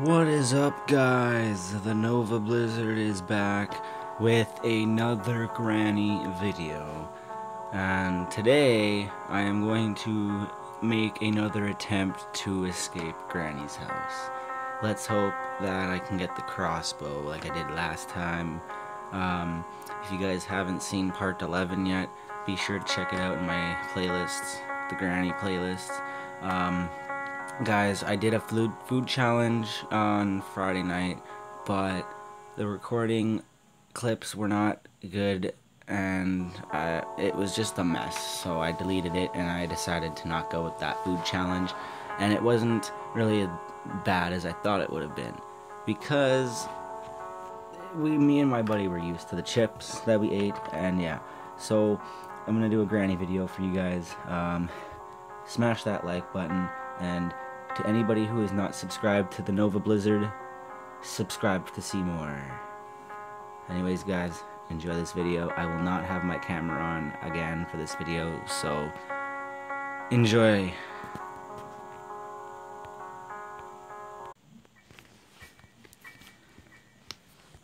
What is up, guys? The Nova Blizzard is back with another Granny video. And today, I am going to make another attempt to escape Granny's house. Let's hope that I can get the crossbow like I did last time. Um, if you guys haven't seen part 11 yet, be sure to check it out in my playlists, the Granny playlist. Um, guys, I did a food food challenge on Friday night, but the recording clips were not good, and uh, it was just a mess. So I deleted it, and I decided to not go with that food challenge. And it wasn't really as bad as I thought it would have been, because we, me and my buddy were used to the chips that we ate, and yeah. So I'm gonna do a granny video for you guys. Um, smash that like button and to anybody who is not subscribed to the Nova Blizzard, subscribe to see more. Anyways, guys, enjoy this video. I will not have my camera on again for this video, so enjoy.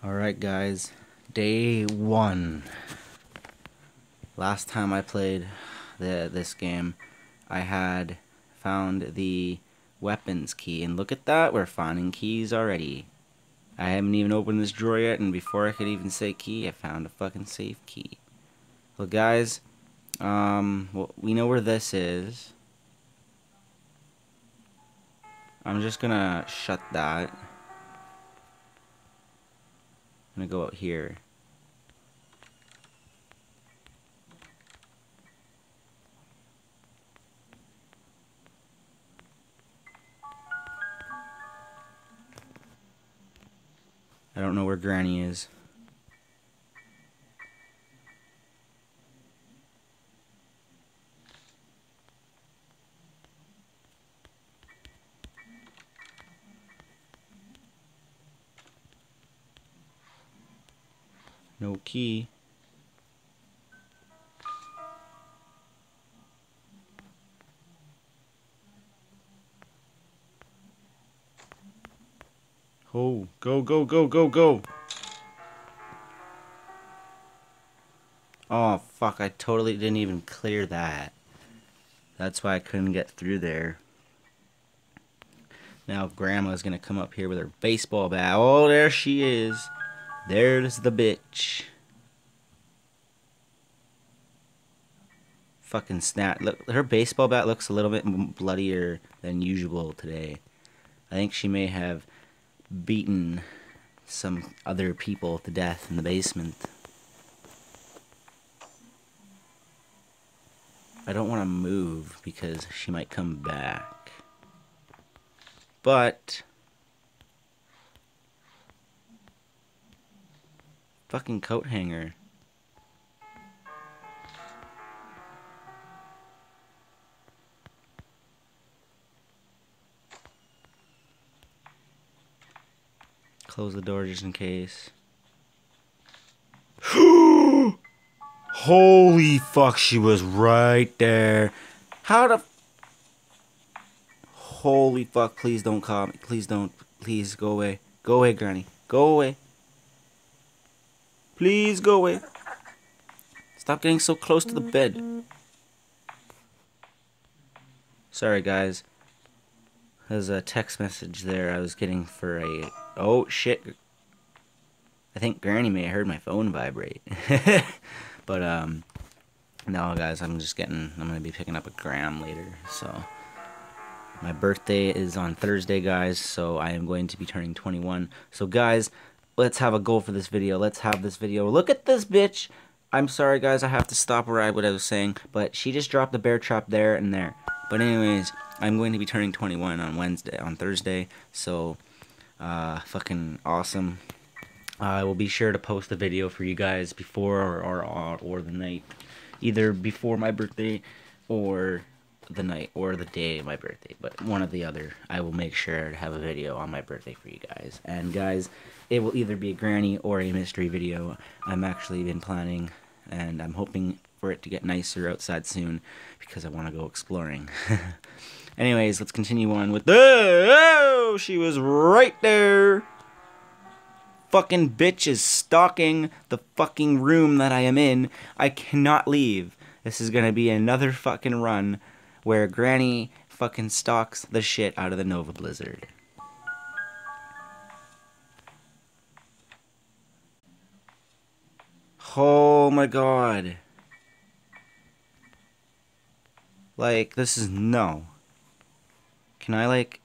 Alright, guys, day one. Last time I played the, this game, I had found the weapons key. And look at that, we're finding keys already. I haven't even opened this drawer yet, and before I could even say key, I found a fucking safe key. Well, guys, um, well, we know where this is. I'm just gonna shut that. I'm gonna go out here. I don't know where Granny is. No key. Go, go, go, go, go. Oh, fuck, I totally didn't even clear that. That's why I couldn't get through there. Now Grandma's gonna come up here with her baseball bat. Oh, there she is. There's the bitch. Fucking snap. Look, her baseball bat looks a little bit bloodier than usual today. I think she may have beaten some other people to death in the basement. I don't want to move because she might come back. But... Fucking coat hanger. Close the door just in case. Holy fuck, she was right there. How the... Holy fuck, please don't call me. Please don't. Please go away. Go away, Granny. Go away. Please go away. Stop getting so close to the bed. Sorry, guys. There's a text message there I was getting for a... Oh, shit. I think Granny may have heard my phone vibrate. but, um... No, guys, I'm just getting... I'm going to be picking up a gram later, so... My birthday is on Thursday, guys, so I am going to be turning 21. So, guys, let's have a goal for this video. Let's have this video. Look at this bitch! I'm sorry, guys, I have to stop where I what I was saying, but she just dropped the bear trap there and there. But anyways, I'm going to be turning 21 on Wednesday, on Thursday, so uh, fucking awesome. I will be sure to post a video for you guys before or, or, or the night, either before my birthday or the night or the day of my birthday, but one or the other. I will make sure to have a video on my birthday for you guys. And guys, it will either be a granny or a mystery video. I'm actually been planning, and I'm hoping for it to get nicer outside soon because I want to go exploring. Anyways, let's continue on with the. Oh, she was right there. Fucking bitch is stalking the fucking room that I am in. I cannot leave. This is gonna be another fucking run where Granny fucking stalks the shit out of the Nova Blizzard. Oh my god. Like, this is no. Can I, like...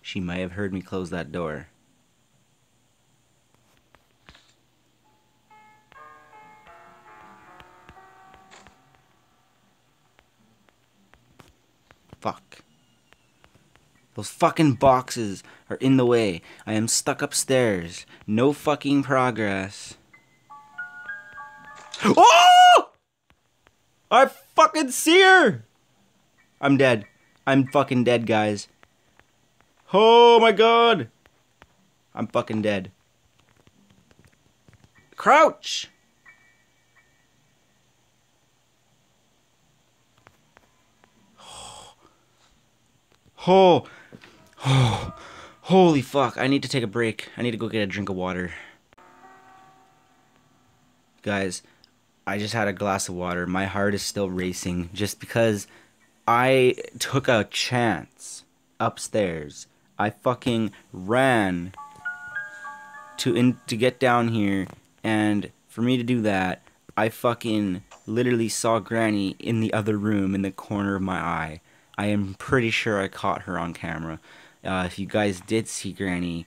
She might have heard me close that door. Fuck. Those fucking boxes are in the way. I am stuck upstairs. No fucking progress. Oh! I fucking see her! I'm dead. I'm fucking dead, guys. Oh my god! I'm fucking dead. Crouch! Oh, oh, holy fuck. I need to take a break. I need to go get a drink of water. Guys, I just had a glass of water. My heart is still racing just because I took a chance upstairs. I fucking ran to in to get down here and for me to do that, I fucking literally saw Granny in the other room in the corner of my eye. I am pretty sure I caught her on camera. Uh, if you guys did see Granny,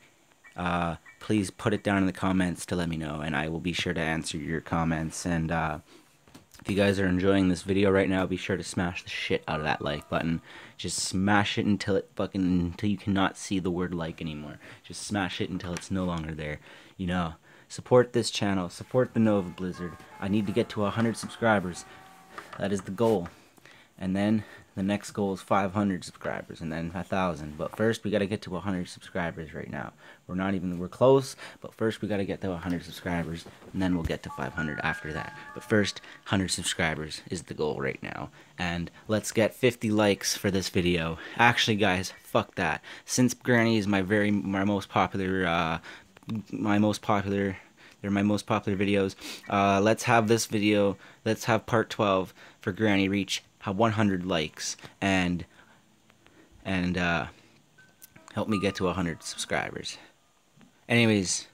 uh, please put it down in the comments to let me know, and I will be sure to answer your comments. And uh, if you guys are enjoying this video right now, be sure to smash the shit out of that like button. Just smash it until it fucking until you cannot see the word like anymore. Just smash it until it's no longer there. You know, support this channel, support the Nova Blizzard. I need to get to 100 subscribers. That is the goal. And then the next goal is 500 subscribers and then a thousand. But first we got to get to 100 subscribers right now. We're not even we're close but first we got to get to 100 subscribers and then we'll get to 500 after that. But first 100 subscribers is the goal right now. And let's get 50 likes for this video. Actually guys fuck that. Since granny is my very my most popular uh my most popular they're my most popular videos uh let's have this video let's have part 12 for granny reach have 100 likes and and uh, help me get to 100 subscribers. Anyways,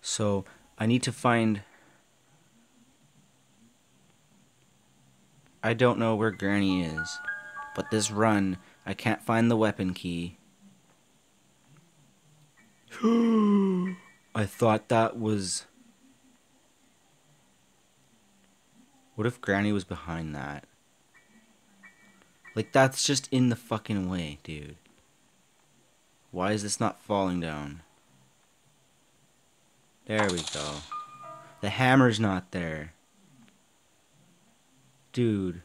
so I need to find. I don't know where Granny is, but this run, I can't find the weapon key. I thought that was What if Granny was behind that? Like, that's just in the fucking way, dude. Why is this not falling down? There we go. The hammer's not there. Dude.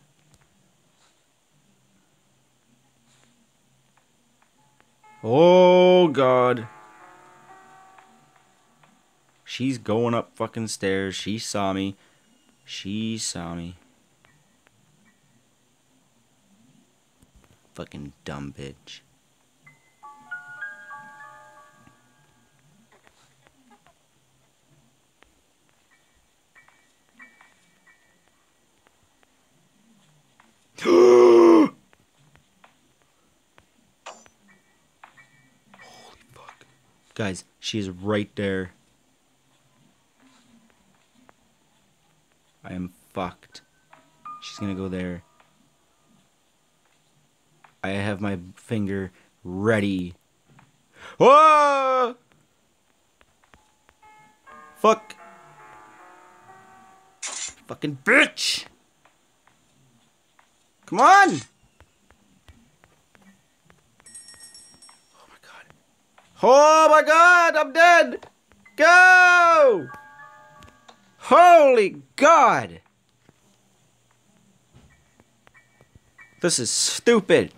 Oh, God. She's going up fucking stairs. She saw me. She saw me. Fucking dumb bitch. Guys, she is right there. I am fucked. She's gonna go there. I have my finger ready. Whoa! Fuck. Fucking bitch! Come on! Oh my god. Oh my god, I'm dead! Go! Holy God! This is stupid.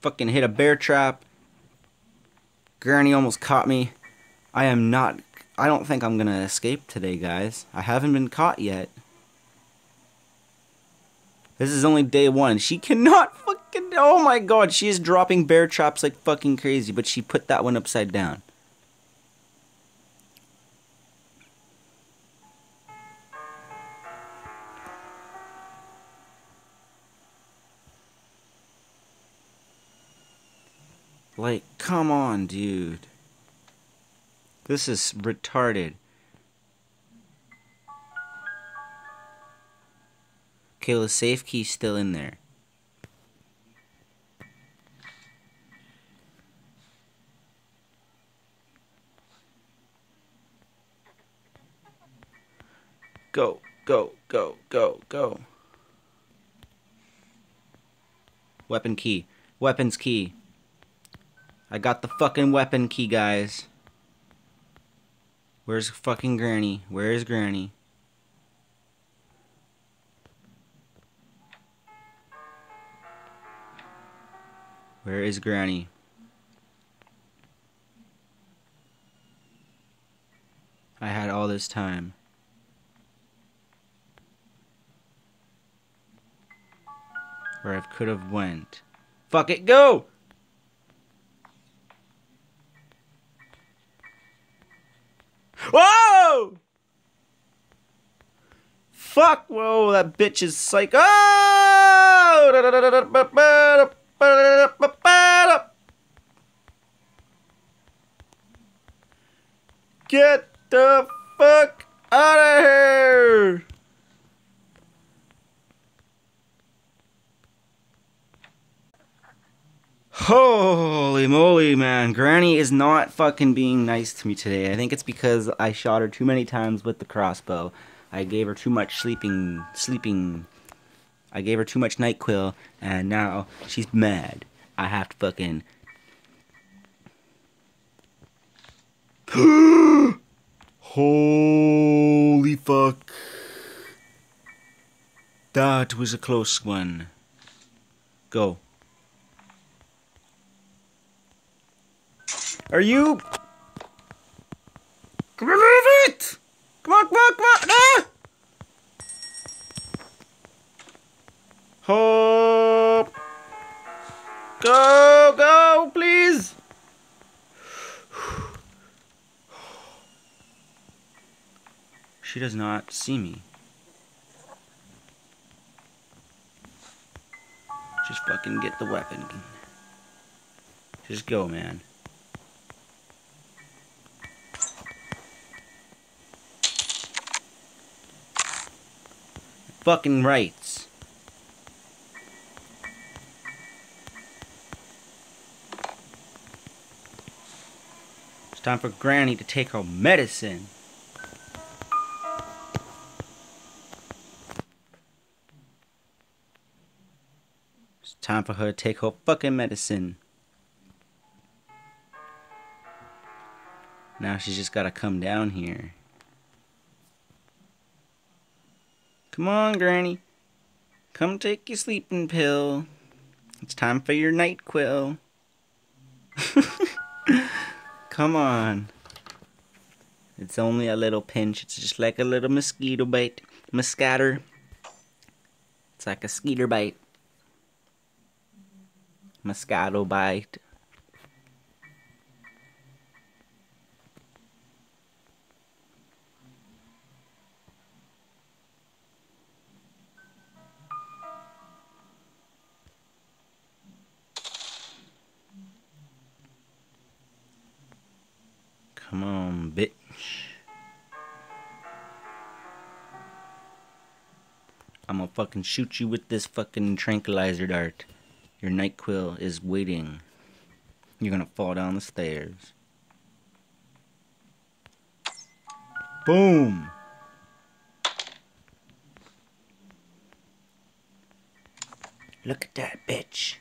Fucking hit a bear trap. Granny almost caught me. I am not. I don't think I'm gonna escape today, guys. I haven't been caught yet. This is only day one. She cannot fucking. Oh my god, she is dropping bear traps like fucking crazy, but she put that one upside down. Like, come on, dude. This is retarded. Okay, well, the safe key's still in there. Go, go, go, go, go. Weapon key. Weapons key. I got the fucking weapon key, guys. Where's fucking Granny? Where is Granny? Where is Granny? I had all this time. Where I could have went. Fuck it, go! Whoa! Fuck! Whoa, that bitch is psycho! Oh! Get the fuck out of here! Holy moly, man. Granny is not fucking being nice to me today. I think it's because I shot her too many times with the crossbow. I gave her too much sleeping, sleeping. I gave her too much NyQuil, and now she's mad. I have to fucking. Holy fuck. That was a close one. Go. Are you? Come on, move it! Come on, come on, come on! Ah! Hope. Go, go, please! She does not see me. Just fucking get the weapon. Just go, man. Fucking rights. It's time for Granny to take her medicine. It's time for her to take her fucking medicine. Now she's just gotta come down here. Come on, Granny. Come take your sleeping pill. It's time for your NyQuil. Come on. It's only a little pinch. It's just like a little mosquito bite. Moscatter. It's like a skeeter bite. Moscato bite. Fucking shoot you with this fucking tranquilizer dart. Your NyQuil is waiting. You're gonna fall down the stairs. Boom! Look at that bitch.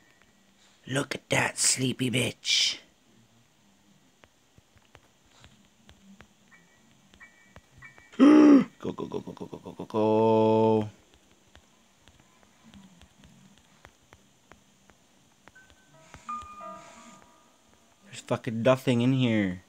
Look at that sleepy bitch. go, go, go, go, go, go, go, go, go. fucking nothing in here.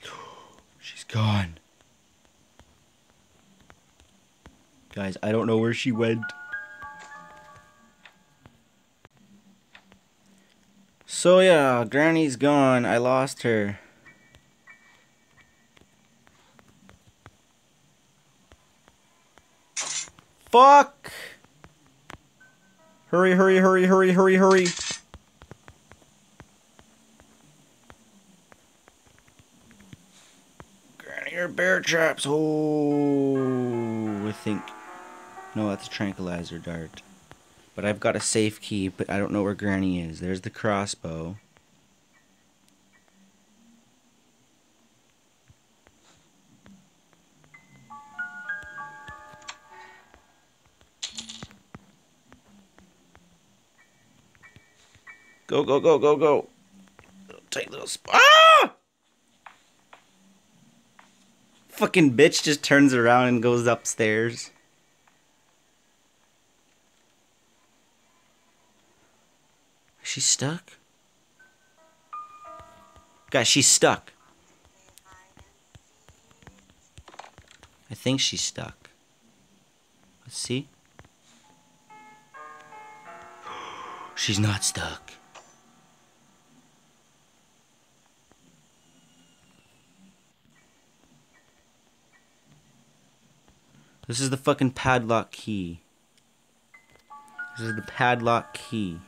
She's gone. Guys, I don't know where she went. So yeah, Granny's gone. I lost her. Fuck! Hurry, hurry, hurry, hurry, hurry, hurry. Granny, your bear traps. Oh, I think. No, that's a tranquilizer dart. But I've got a safe key, but I don't know where Granny is. There's the crossbow. Go, go, go, go, go. Tight little spot. Ah! Fucking bitch just turns around and goes upstairs. She's stuck? Guys, she's stuck. I think she's stuck. Let's see. She's not stuck. This is the fucking padlock key. This is the padlock key.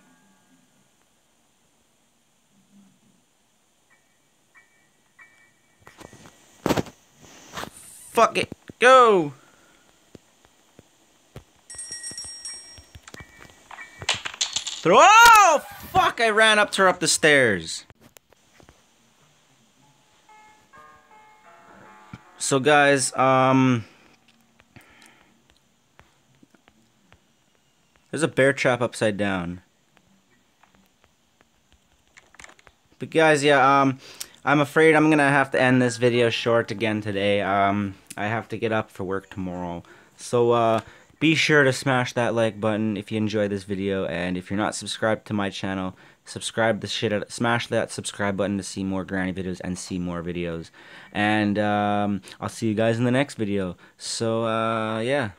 Fuck it. Go! Throw. Oh! Fuck! I ran up to her up the stairs. So, guys, um. There's a bear trap upside down. But guys, yeah, um, I'm afraid I'm gonna have to end this video short again today. Um, I have to get up for work tomorrow. So, uh, be sure to smash that like button if you enjoyed this video, and if you're not subscribed to my channel, subscribe the shit out, smash that subscribe button to see more granny videos and see more videos. And, um, I'll see you guys in the next video. So, uh, yeah.